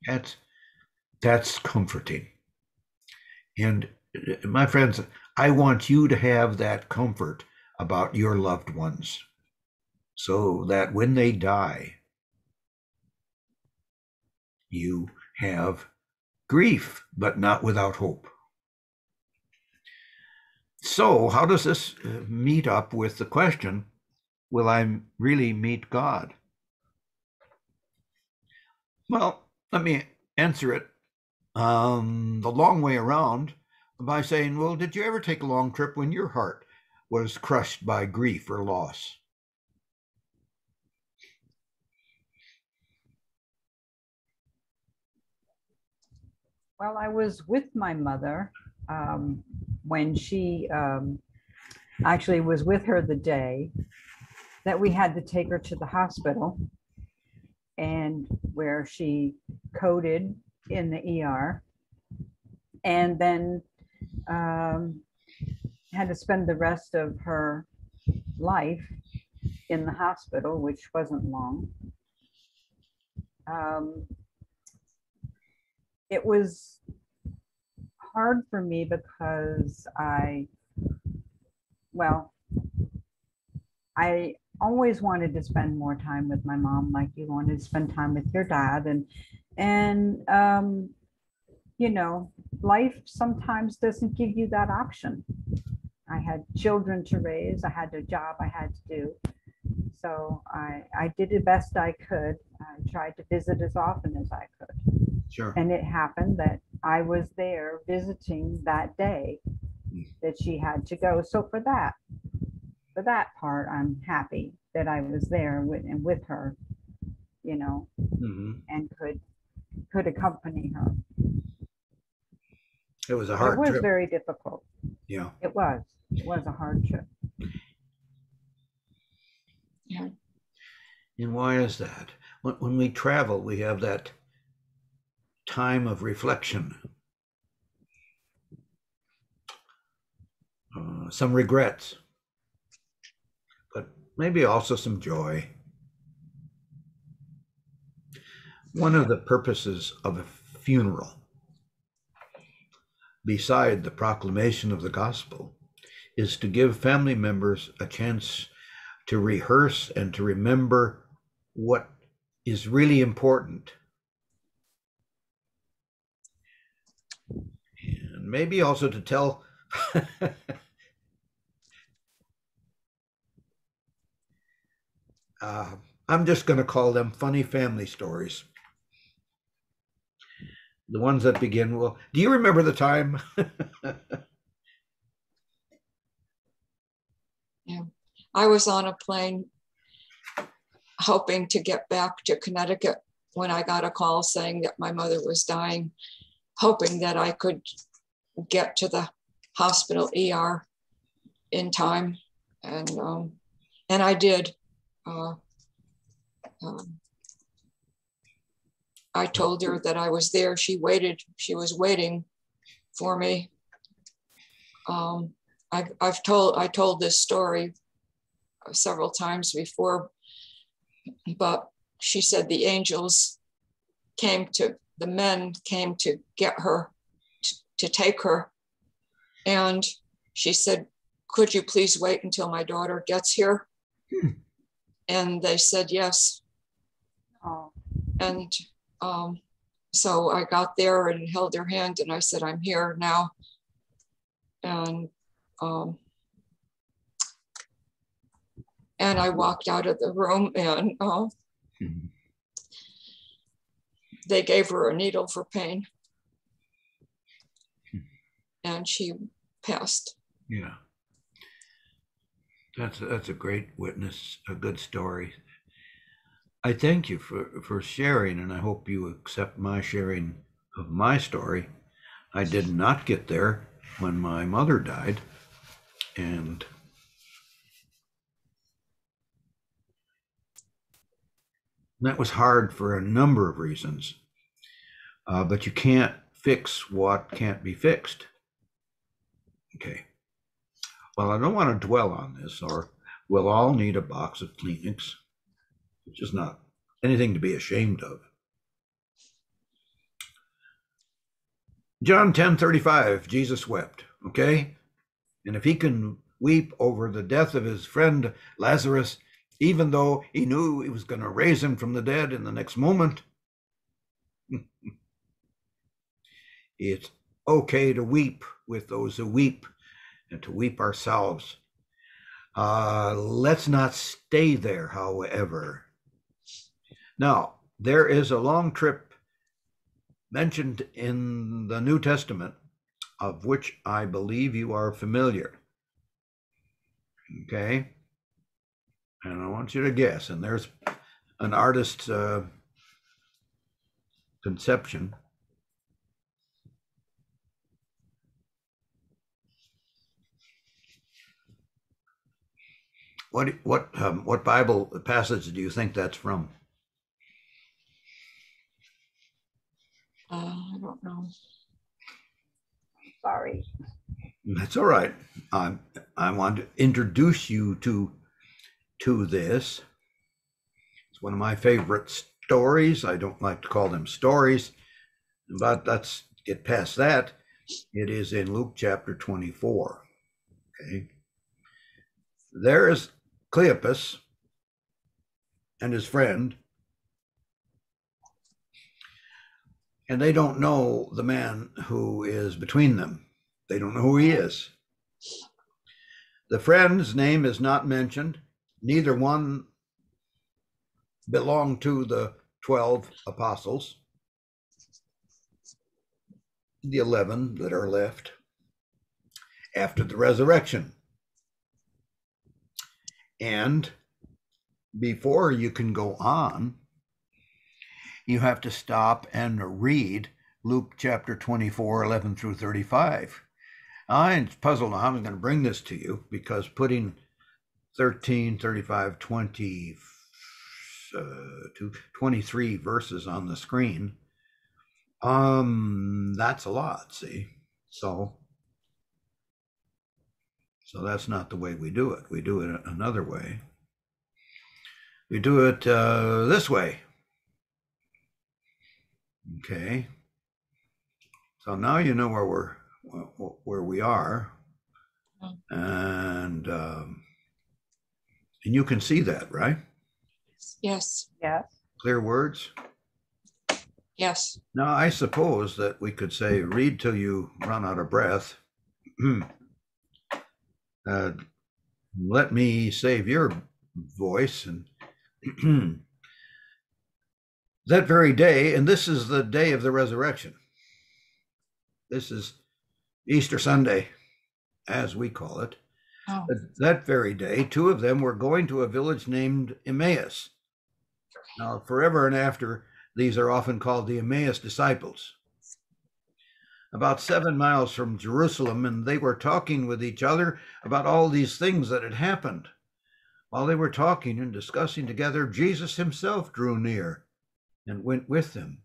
That's that's comforting. And uh, my friends, I want you to have that comfort about your loved ones so that when they die, you have grief, but not without hope. So, how does this uh, meet up with the question will I really meet God? Well, let me answer it um, the long way around by saying, Well, did you ever take a long trip when your heart was crushed by grief or loss? Well, I was with my mother um, when she um, actually was with her the day that we had to take her to the hospital and where she coded in the ER and then um, had to spend the rest of her life in the hospital, which wasn't long. Um, it was hard for me because I, well, I always wanted to spend more time with my mom, like you wanted to spend time with your dad, and and um, you know, life sometimes doesn't give you that option. I had children to raise, I had a job I had to do. So I, I did the best I could. I tried to visit as often as I could. Sure. And it happened that I was there visiting that day that she had to go. So for that, for that part, I'm happy that I was there with, and with her, you know, hmm and could, could accompany her. It was a hard. It was trip. very difficult. Yeah. It was, it was a hard trip. Yeah. And why is that? When, when we travel, we have that time of reflection, uh, some regrets, but maybe also some joy. One of the purposes of a funeral, beside the proclamation of the gospel, is to give family members a chance to rehearse and to remember what is really important. And maybe also to tell uh, I'm just going to call them funny family stories. The ones that begin, well, do you remember the time? I was on a plane hoping to get back to Connecticut when I got a call saying that my mother was dying, hoping that I could get to the hospital ER in time. And, um, and I did. Uh, um, I told her that I was there. She waited, she was waiting for me. Um, I've, I've told, I told this story several times before, but she said the angels came to, the men came to get her, to, to take her. And she said, could you please wait until my daughter gets here? Hmm. And they said yes. Oh, And um, so I got there and held her hand and I said, I'm here now. And um, and I walked out of the room and uh, Mhm. they gave her a needle for pain. And she passed. Yeah. That's that's a great witness, a good story. I thank you for, for sharing, and I hope you accept my sharing of my story. I did not get there when my mother died, and that was hard for a number of reasons. Uh, but you can't fix what can't be fixed. Okay. Well, I don't want to dwell on this, or we'll all need a box of Kleenex, which is not anything to be ashamed of. John 10 35, Jesus wept. Okay. And if he can weep over the death of his friend Lazarus, even though he knew he was going to raise him from the dead in the next moment, it's okay to weep with those who weep and to weep ourselves. Uh, let's not stay there, however. Now, there is a long trip mentioned in the New Testament of which I believe you are familiar. Okay? And I want you to guess. And there's an artist's uh, conception. What what um, what Bible passage do you think that's from? Uh, I don't know. Sorry. That's all right. I I want to introduce you to to this. It's one of my favorite stories. I don't like to call them stories, but let's get past that. It is in Luke chapter 24. Okay. There is Cleopas and his friend, and they don't know the man who is between them. They don't know who he is. The friend's name is not mentioned. Neither one belonged to the 12 apostles, the 11 that are left after the resurrection. And before you can go on, you have to stop and read Luke chapter 24, 11 through 35. I'm puzzled how I'm going to bring this to you because putting 13, 35, 20, uh, 23 verses on the screen, um, that's a lot, see? So, so that's not the way we do it. We do it another way. We do it uh, this way. Okay. So now you know where we're where we are, and um, and you can see that, right? Yes, Yes. Clear words. yes. Now I suppose that we could say, read till you run out of breath. uh, let me save your voice and that very day, and this is the day of the resurrection. This is Easter Sunday, as we call it. Oh, That- That very day, two of them were going to a village named Emmaus. Now, forever and after, these are often called the Emmaus disciples. About seven miles from Jerusalem, and they were talking with each other about all these things that had happened. While they were talking and discussing together, Jesus himself drew near and went with them.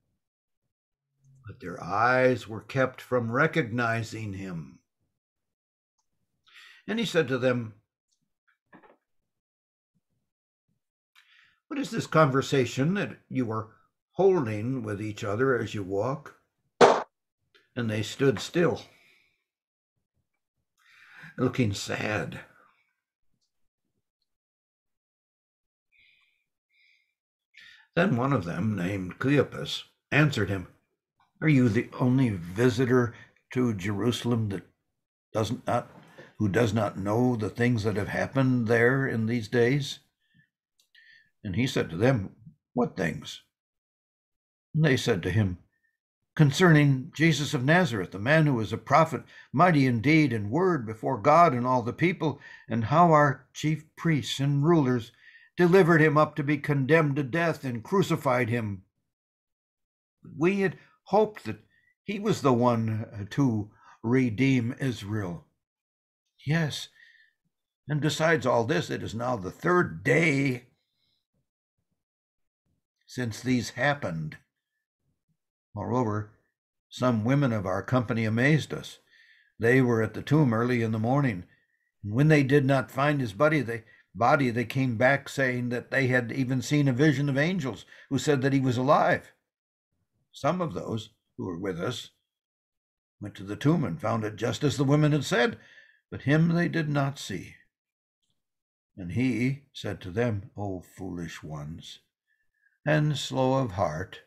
But their eyes were kept from recognizing him. And he said to them, What is this conversation that you are holding with each other as you walk? And they stood still, looking sad. Then one of them, named Cleopas, answered him, Are you the only visitor to Jerusalem that doesn't not who does not know the things that have happened there in these days? And he said to them, What things? And they said to him, Concerning Jesus of Nazareth, a man who was a prophet, mighty in deed and word before God and all the people, and how our chief priests and rulers delivered him up to be condemned to death and crucified him. We had hoped that he was the one uh, to redeem Israel. Yes, and besides all this, it is now the third day since these happened. Moreover, some women of our company amazed us. They were at the tomb early in the morning, and when they did not find his body, they body they came back saying that they had even seen a vision of angels who said that he was alive. Some of those who were with us went to the tomb and found it just as the women had said, but him they did not see. And he said to them, O foolish ones, and slow of heart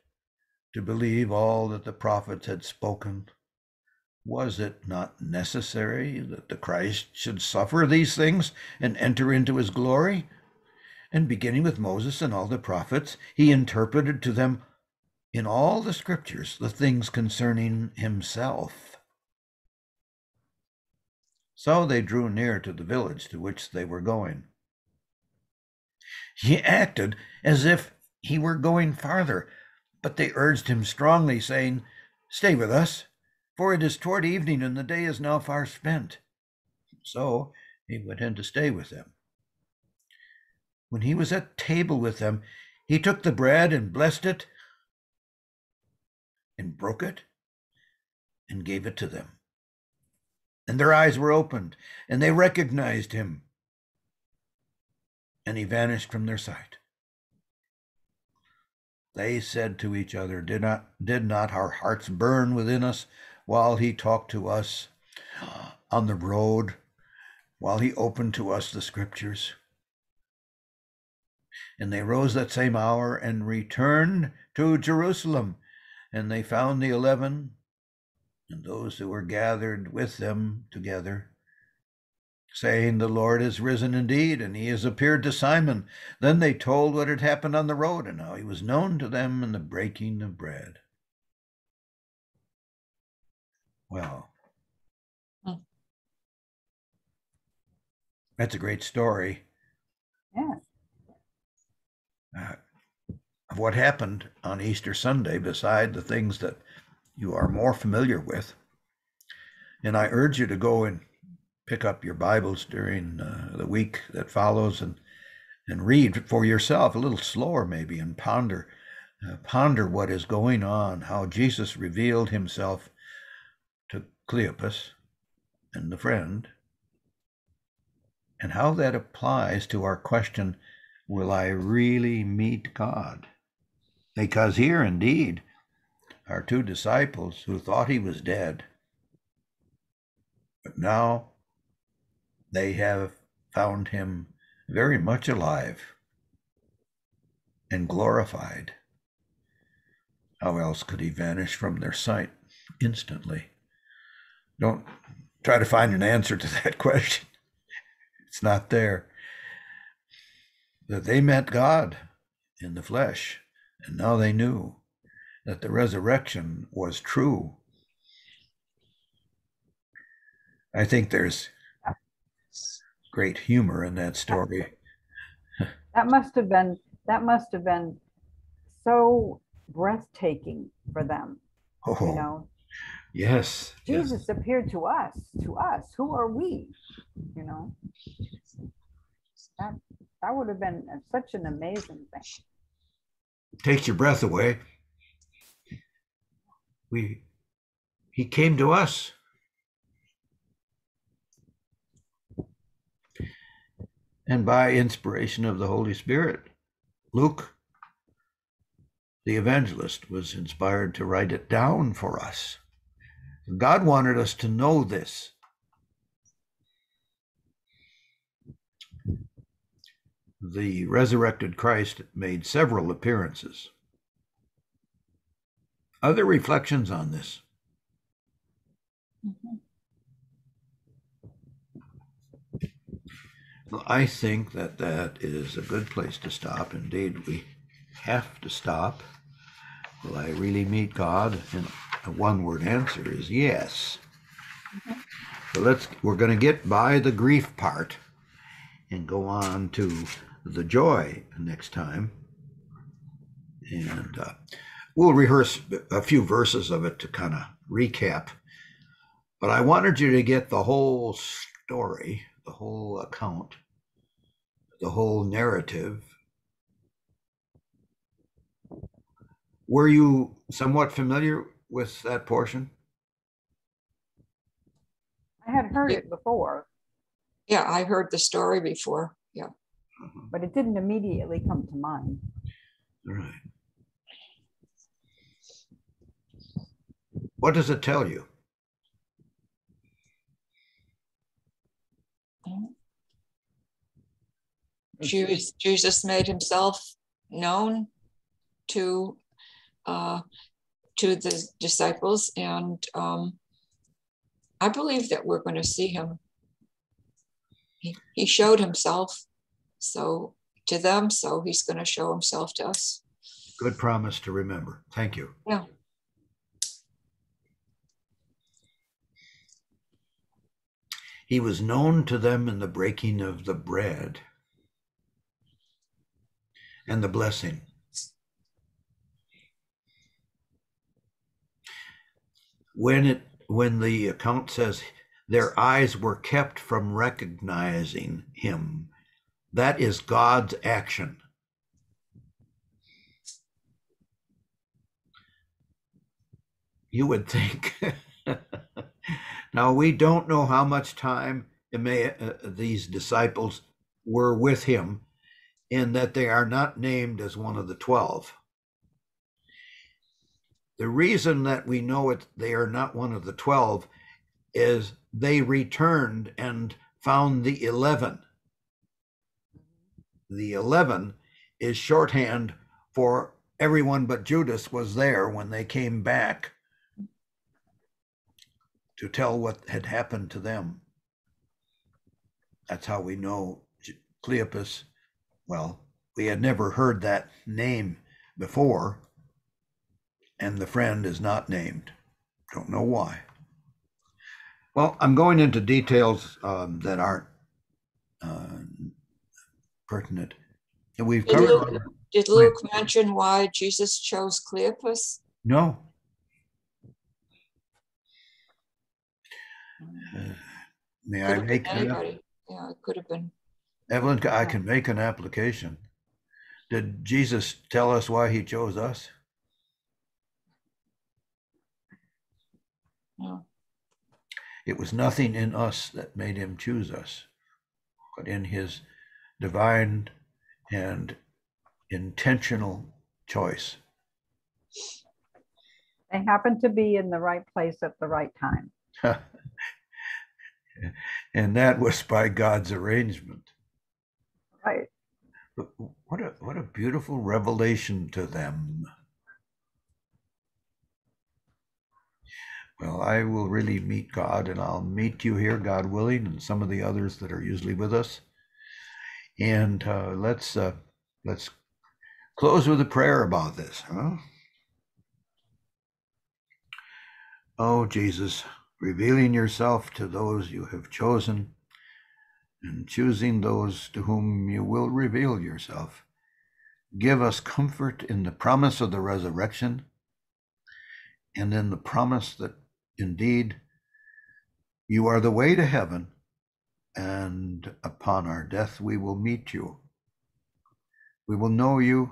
to believe all that the prophets had spoken. Was it not necessary that the Christ should suffer these things and enter into his glory? And beginning with Moses and all the prophets, he interpreted to them in all the scriptures the things concerning himself. So they drew near to the village to which they were going. He acted as if he were going farther, but they urged him strongly, saying, Stay with us, for it is toward evening, and the day is now far spent. So he went in to stay with them. When he was at table with them, he took the bread and blessed it, and broke it, and gave it to them. And their eyes were opened, and they recognized him, and he vanished from their sight. They said to each other, Did not, did not our hearts burn within us while he talked to us on the road, while he opened to us the scriptures? And they rose that same hour and returned to Jerusalem. And they found the eleven and those who were gathered with them together saying, The Lord is risen indeed, and he has appeared to Simon. Then they told what had happened on the road and how he was known to them in the breaking of bread. Well, hmm. that's a great story. Yeah. Uh, of what happened on Easter Sunday, beside the things that you are more familiar with. And I urge you to go and pick up your Bibles during uh, the week that follows and and read for yourself a little slower maybe and ponder uh, ponder what is going on how Jesus revealed himself to Cleopas and the friend and how that applies to our question will I really meet God? Because here indeed are two disciples who thought he was dead but now they have found him very much alive and glorified. How else could he vanish from their sight instantly? Don't try to find an answer to that question. It's not there. That they met God in the flesh, and now they knew that the resurrection was true. I think there's great humor in that story. that must have been that must have been so breathtaking for them. Oh, you know. Yes. Jesus yes. appeared to us. To us, who are we? You know. That that would have been such an amazing thing. Takes your breath away. We he came to us. And by inspiration of the Holy Spirit. Luke, the evangelist, was inspired to write it down for us. God wanted us to know this. The resurrected Christ made several appearances. Other reflections on this? Mm-hmm. I think that that is a good place to stop. Indeed, we have to stop. Will I really meet God? And a one word answer is yes. So let's, we're going to get by the grief part and go on to the joy next time. And uh, we'll rehearse a few verses of it to kind of recap. But I wanted you to get the whole story, the whole account, the whole narrative. Were you somewhat familiar with that portion? I had heard it before, Yeah, I heard the story before. Yeah. Mhm. but it didn't immediately come to mind. All right. What does it tell you? Jesus, Jesus made himself known to uh, to the disciples, and um, I believe that we're going to see him. He, he showed himself, so to them, so he's going to show himself to us. Good promise to remember. Thank you. Yeah. He was known to them in the breaking of the bread and the blessing. When it when the account says their eyes were kept from recognizing him, that is God's action. You would think. now we don't know how much time uh, these disciples were with him, in that they are not named as one of the twelve. The reason that we know it they are not one of the twelve is they returned and found the eleven. The eleven is shorthand for everyone but Judas was there when they came back to tell what had happened to them. That's how we know Cleopas. Well, we had never heard that name before, and the friend is not named. Don't know why. Well, I'm going into details um, that aren't uh, pertinent. And we've Did covered. Luke, did Luke mention why Jesus chose Cleopas? No. Uh, May Could I make, an- Yeah, it could have been. Evelyn, I can make an application. Did Jesus tell us why he chose us? No. It was nothing in us that made him choose us, but in his divine and intentional choice. They happened to be in the right place at the right time. and that was by God's arrangement. Right. But what a what a beautiful revelation to them. Well, I will really meet God, and I'll meet you here, God willing, and some of the others that are usually with us. And uh, let's uh, let's close with a prayer about this, huh? Oh, Jesus, revealing yourself to those you have chosen and choosing those to whom you will reveal yourself. Give us comfort in the promise of the resurrection and in the promise that indeed you are the way to heaven, and upon our death we will meet you. We will know you,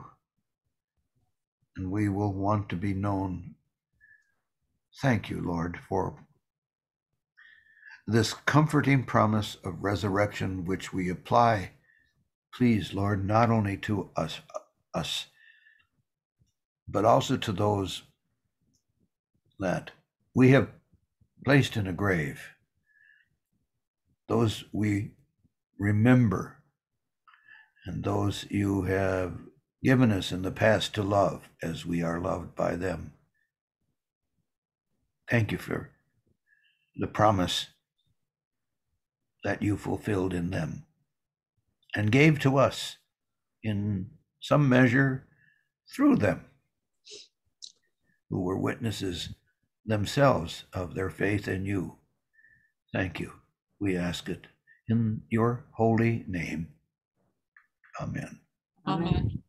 and we will want to be known. Thank you, Lord, for this comforting promise of resurrection which we apply please lord not only to us us but also to those that we have placed in a grave those we remember and those you have given us in the past to love as we are loved by them. Thank you for the promise that you fulfilled in them and gave to us in some measure through them. who were witnesses themselves of their faith in you. Thank you. We ask it in your holy name. Amen. Amen.